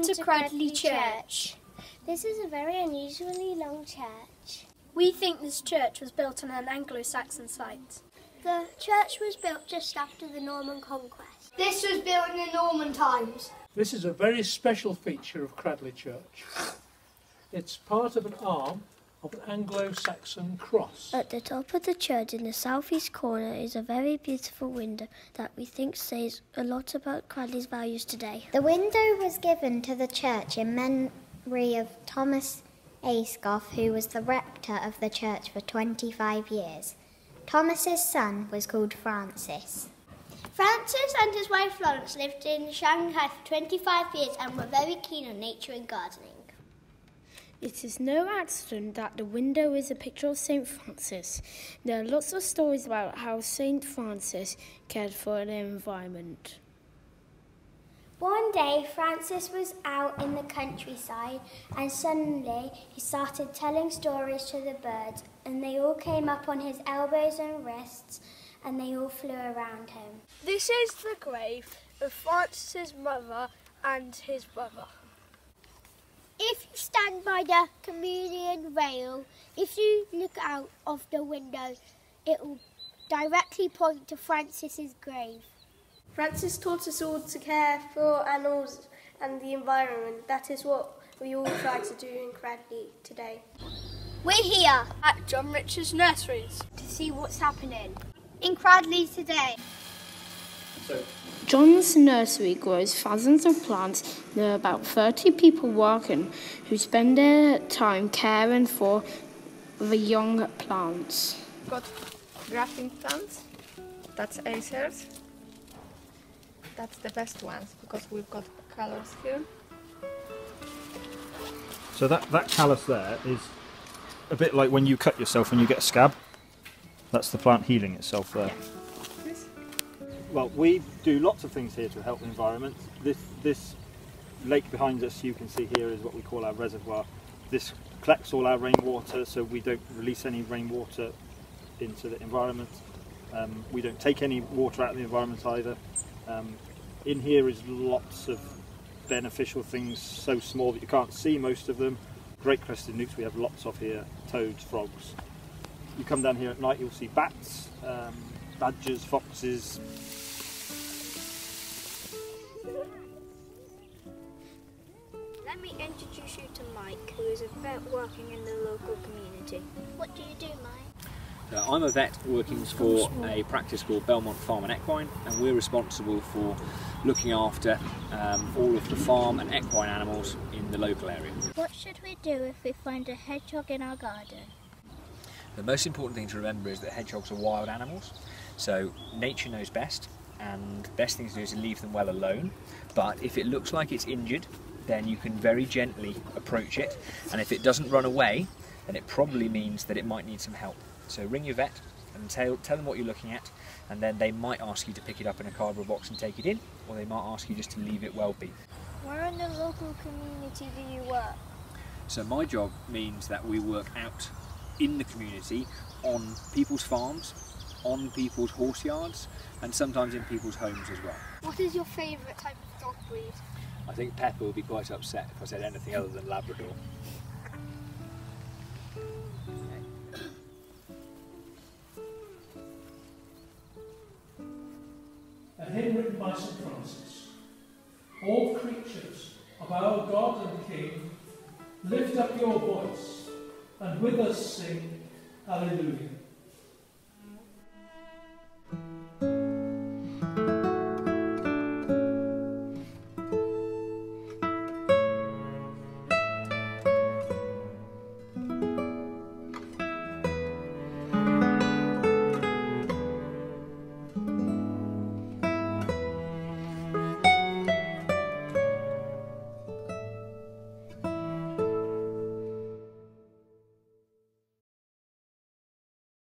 Welcome to Cradley Church. This is a very unusually long church. We think this church was built on an Anglo Saxon site. The church was built just after the Norman conquest. This was built in the Norman times. This is a very special feature of Cradley Church. It's part of an arm of an Anglo-Saxon cross. At the top of the church in the southeast corner is a very beautiful window that we think says a lot about Cradley's values today. The window was given to the church in memory of Thomas Ayscough, who was the rector of the church for 25 years. Thomas's son was called Francis. Francis and his wife Florence lived in Shanghai for 25 years and were very keen on nature and gardening. It is no accident that the window is a picture of St. Francis. There are lots of stories about how St. Francis cared for the environment. One day, Francis was out in the countryside and suddenly he started telling stories to the birds, and they all came up on his elbows and wrists and they all flew around him. This is the grave of Francis's mother and his brother. If you stand by the communion rail, if you look out of the window, it will directly point to Francis's grave. Francis taught us all to care for animals and the environment. That is what we all try to do in Cradley today. We're here At John Richard's Nurseries. to see what's happening in Cradley today. John's nursery grows thousands of plants. There are about 30 people working who spend their time caring for the young plants. got grafting plants. That's acers. That's the best ones because we've got colors here. So that, that callus there is a bit like when you cut yourself and you get a scab. That's the plant healing itself there. This Well, we do lots of things here to help the environment. This this lake behind us, you can see here, is what we call our reservoir. This collects all our rainwater, so we don't release any rainwater into the environment. Um, we don't take any water out of the environment either. Um, in here is lots of beneficial things, so small that you can't see most of them. Great crested newts we have lots of here, toads, frogs. You come down here at night, you'll see bats, um, badgers, foxes, Let me introduce you to Mike, who is a vet working in the local community. What do you do, Mike? Uh, I'm a vet working for a practice called Belmont Farm and Equine, and we're responsible for looking after um, all of the farm and equine animals in the local area. What should we do if we find a hedgehog in our garden? The most important thing to remember is that hedgehogs are wild animals, so nature knows best, and the best thing to do is to leave them well alone. But if it looks like it's injured, then you can very gently approach it, and if it doesn't run away, then it probably means that it might need some help. So ring your vet and tell, tell them what you're looking at, and then they might ask you to pick it up in a cardboard box and take it in, or they might ask you just to leave it well be. Where in the local community do you work? So my job means that we work out in the community on people's farms, on people's horse yards, and sometimes in people's homes as well. What is your favourite type of dog breed? I think Pepper would be quite upset if I said anything other than Labrador. A hymn written by St. Francis. All creatures of our God and King, lift up your voice and with us sing Alleluia.